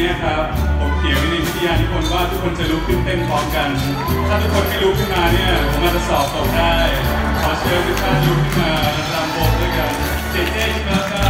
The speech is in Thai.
นี้ครับผมเขียนไว้ในวิทยานิพนธ์ว่าทุกคนจะลุกขึ้นเต้นพร้อมกัน ถ้าทุกคนไม่ลุกขึ้นมาเนี่ยผมอาจจะสอบตกได้ ขอเชิญทุกท่านลุกขึ้นมารำวงด้วยกันเจเจ๊ค่ะบ